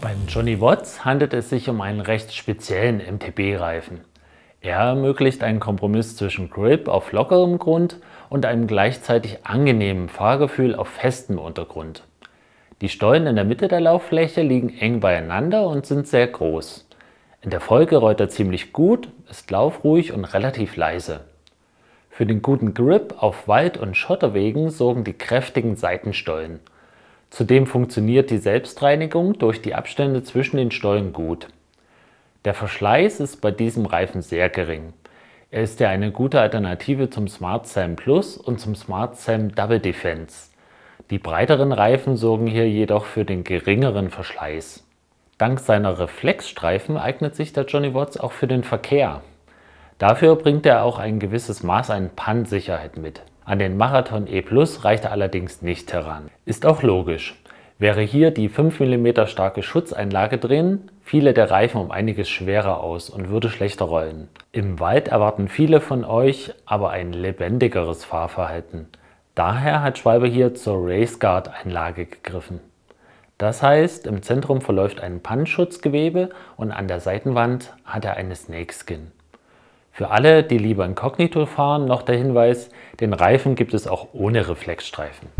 Beim Johnny Watts handelt es sich um einen recht speziellen MTB-Reifen. Er ermöglicht einen Kompromiss zwischen Grip auf lockerem Grund und einem gleichzeitig angenehmen Fahrgefühl auf festem Untergrund. Die Stollen in der Mitte der Lauffläche liegen eng beieinander und sind sehr groß. In der Folge rollt er ziemlich gut, ist laufruhig und relativ leise. Für den guten Grip auf Wald- und Schotterwegen sorgen die kräftigen Seitenstollen. Zudem funktioniert die Selbstreinigung durch die Abstände zwischen den Stollen gut. Der Verschleiß ist bei diesem Reifen sehr gering. Er ist ja eine gute Alternative zum Smart Sam Plus und zum Smart Sam Double Defense. Die breiteren Reifen sorgen hier jedoch für den geringeren Verschleiß. Dank seiner Reflexstreifen eignet sich der Johnny Watts auch für den Verkehr. Dafür bringt er auch ein gewisses Maß an Pannensicherheit mit. An den Marathon E Plus reicht er allerdings nicht heran. Ist auch logisch. Wäre hier die 5 mm starke Schutzeinlage drin, fiele der Reifen um einiges schwerer aus und würde schlechter rollen. Im Wald erwarten viele von euch aber ein lebendigeres Fahrverhalten. Daher hat Schwalbe hier zur RaceGuard Einlage gegriffen. Das heißt, im Zentrum verläuft ein Pannschutzgewebe und an der Seitenwand hat er eine Snakeskin. Für alle, die lieber inkognito fahren, noch der Hinweis, den Reifen gibt es auch ohne Reflexstreifen.